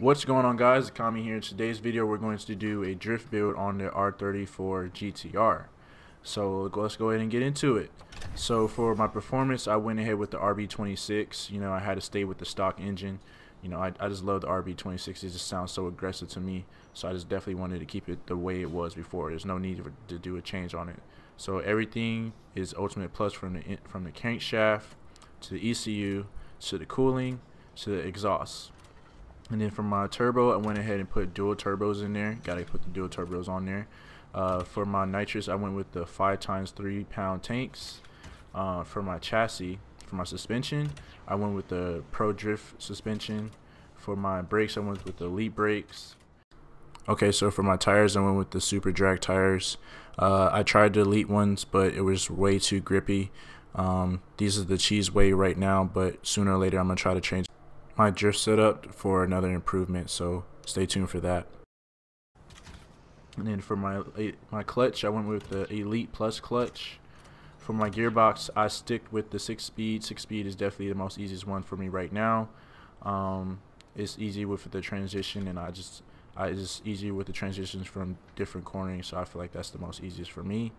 What's going on guys, Kami here. In today's video we're going to do a drift build on the R34 GTR. So let's go ahead and get into it. So for my performance I went ahead with the RB26. You know I had to stay with the stock engine. You know I, I just love the RB26. It just sounds so aggressive to me. So I just definitely wanted to keep it the way it was before. There's no need to do a change on it. So everything is Ultimate Plus from the from the crankshaft to the ECU to the cooling to the exhaust. And then for my turbo, I went ahead and put dual turbos in there. Got to put the dual turbos on there. Uh, for my nitrous, I went with the 5 times 3 pound tanks. Uh, for my chassis, for my suspension, I went with the Pro Drift suspension. For my brakes, I went with the Elite brakes. Okay, so for my tires, I went with the Super Drag tires. Uh, I tried the Elite ones, but it was way too grippy. Um, these are the cheese way right now, but sooner or later I'm going to try to change my drift setup for another improvement, so stay tuned for that. And then for my my clutch, I went with the Elite Plus clutch. For my gearbox, I stick with the six speed. Six speed is definitely the most easiest one for me right now. Um, it's easy with the transition, and I just I just easy with the transitions from different cornering, so I feel like that's the most easiest for me.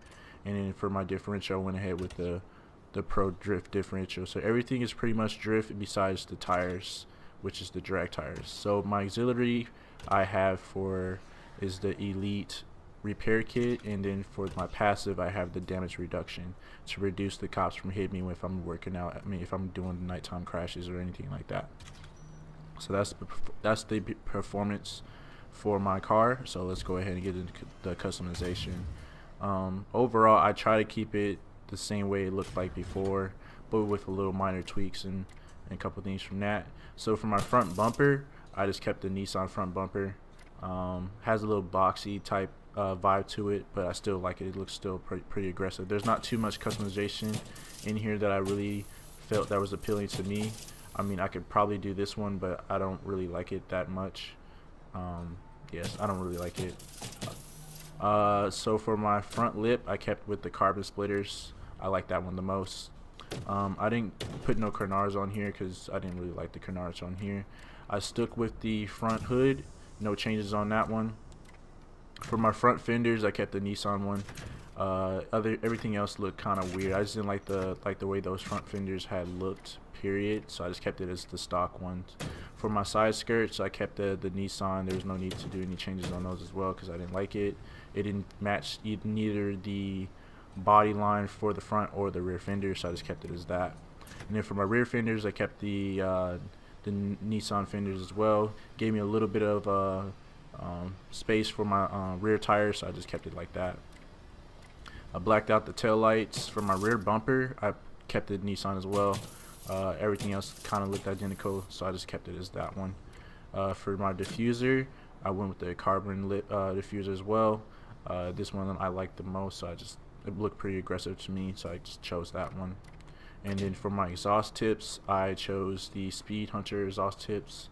And then for my differential, I went ahead with the the Pro Drift differential. So everything is pretty much drift besides the tires, which is the drag tires. So my auxiliary I have for is the Elite repair kit and then for my passive I have the damage reduction to reduce the cops from hitting me if I'm working out I mean if I'm doing nighttime crashes or anything like that so that's that's the performance for my car so let's go ahead and get into the customization um, overall I try to keep it the same way it looked like before, but with a little minor tweaks and, and a couple things from that. So for my front bumper, I just kept the Nissan front bumper. Um, has a little boxy type uh, vibe to it, but I still like it. It looks still pretty, pretty aggressive. There's not too much customization in here that I really felt that was appealing to me. I mean, I could probably do this one, but I don't really like it that much. Um, yes, I don't really like it. Uh, so for my front lip, I kept with the carbon splitters. I like that one the most. Um, I didn't put no canards on here because I didn't really like the canards on here. I stuck with the front hood. No changes on that one. For my front fenders, I kept the Nissan one. Uh, other everything else looked kind of weird. I just didn't like the like the way those front fenders had looked. Period. So I just kept it as the stock ones. For my side skirts, I kept the the Nissan. There was no need to do any changes on those as well because I didn't like it. It didn't match neither the body line for the front or the rear fenders, so I just kept it as that. And then for my rear fenders, I kept the uh, the Nissan fenders as well. Gave me a little bit of uh, um, space for my uh, rear tires, so I just kept it like that. I blacked out the tail lights for my rear bumper. I kept the Nissan as well. Uh, everything else kind of looked identical, so I just kept it as that one. Uh, for my diffuser, I went with the carbon lit uh, diffuser as well. Uh, this one I like the most, so I just it looked pretty aggressive to me, so I just chose that one. And then for my exhaust tips, I chose the Speed Hunter exhaust tips.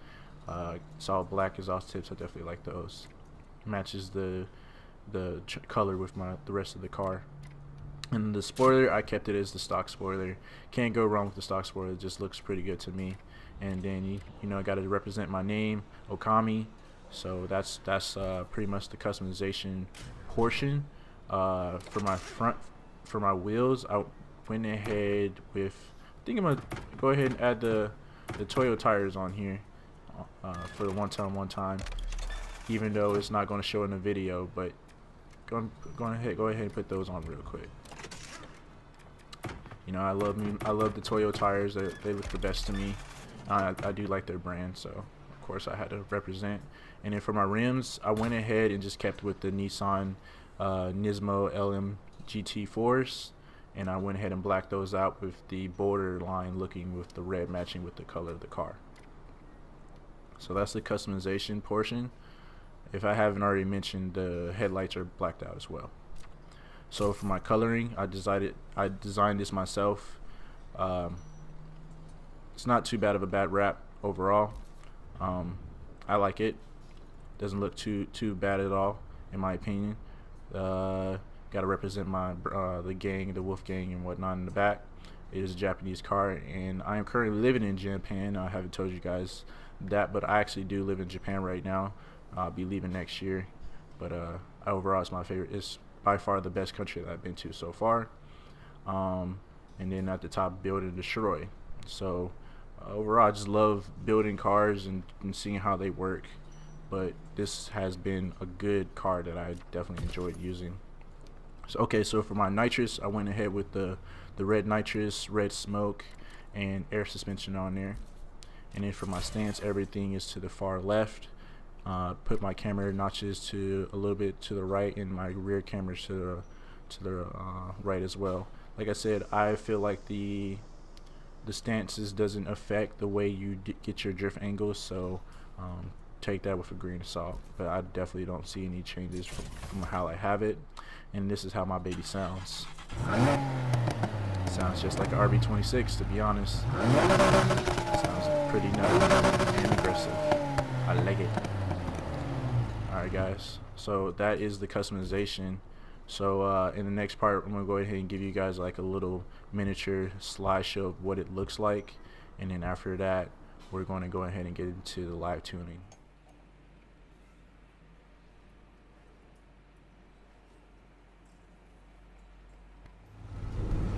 Uh, solid black exhaust tips, I definitely like those. Matches the the color with my the rest of the car. And the spoiler, I kept it as the stock spoiler. Can't go wrong with the stock spoiler. It just looks pretty good to me. And then you, you know I got to represent my name, Okami. So that's that's uh, pretty much the customization portion. Uh, for my front, for my wheels, I went ahead with. I think I'm gonna go ahead and add the the Toyo tires on here uh, for the one time, one time. Even though it's not going to show in the video, but go go ahead, go ahead and put those on real quick. You know, I love me, I love the Toyo tires. They, they look the best to me. I, I do like their brand, so of course I had to represent. And then for my rims, I went ahead and just kept with the Nissan uh, Nismo LM GT4s and I went ahead and blacked those out with the borderline looking with the red matching with the color of the car. So that's the customization portion. If I haven't already mentioned, the headlights are blacked out as well. So for my coloring, I decided I designed this myself. Um, it's not too bad of a bad wrap overall. Um, I like it. Doesn't look too too bad at all, in my opinion. Uh, Got to represent my uh, the gang, the Wolf Gang, and whatnot in the back. It is a Japanese car, and I am currently living in Japan. I haven't told you guys that, but I actually do live in Japan right now. I'll be leaving next year, but uh, overall, it's my favorite. It's by far the best country that I've been to so far. Um, and then at the top, build and destroy. So uh, overall, I just love building cars and, and seeing how they work. But this has been a good car that I definitely enjoyed using. So, okay, so for my nitrous, I went ahead with the the red nitrous, red smoke, and air suspension on there. And then for my stance, everything is to the far left. Uh, put my camber notches to a little bit to the right, and my rear camber to the to the uh, right as well. Like I said, I feel like the the stances doesn't affect the way you get your drift angles, so um, take that with a grain of salt. But I definitely don't see any changes from, from how I have it, and this is how my baby sounds. Sounds just like an RB26, to be honest. Sounds pretty nutty and aggressive. I like it. Alright guys, so that is the customization. So uh, in the next part, I'm going to go ahead and give you guys like a little miniature slideshow of what it looks like. And then after that, we're going to go ahead and get into the live tuning.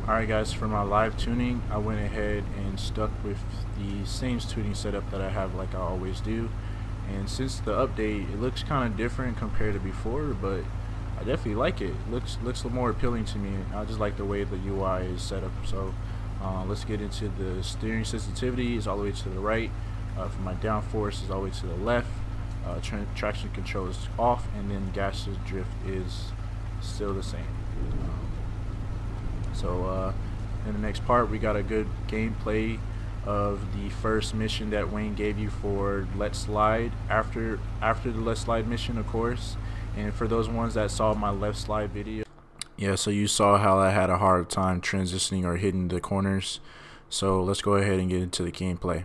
Alright guys, for my live tuning, I went ahead and stuck with the same tuning setup that I have like I always do. And since the update, it looks kind of different compared to before, but I definitely like it. it. Looks looks more appealing to me. I just like the way the UI is set up. So uh, let's get into the steering sensitivity is all the way to the right. Uh, for my downforce is all the way to the left. Uh, tra traction control is off, and then gas drift is still the same. So uh, in the next part, we got a good gameplay of the first mission that Wayne gave you for Let's Slide. After after the Let's Slide mission, of course. And for those ones that saw my Let's Slide video, yeah, so you saw how I had a hard time transitioning or hitting the corners. So let's go ahead and get into the gameplay.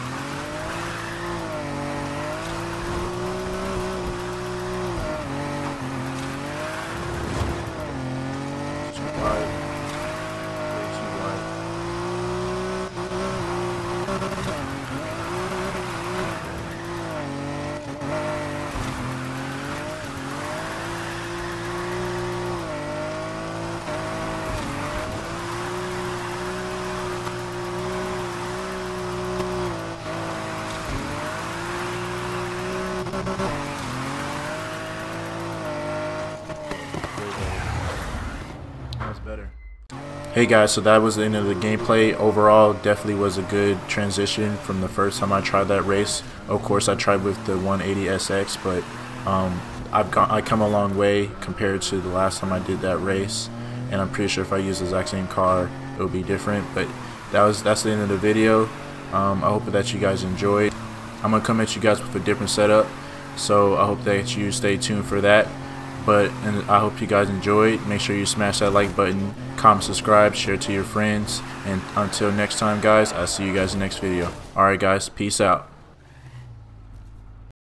Hey guys, so that was the end of the gameplay. Overall, definitely was a good transition from the first time I tried that race. Of course, I tried with the 180SX, but um, I've gone, I come a long way compared to the last time I did that race. And I'm pretty sure if I use the exact same car, it would be different. But that was that's the end of the video. Um, I hope that you guys enjoyed. I'm gonna come at you guys with a different setup, so I hope that you stay tuned for that but and I hope you guys enjoyed. Make sure you smash that like button, comment, subscribe, share to your friends. And until next time, guys, I'll see you guys in the next video. Alright, guys, peace out.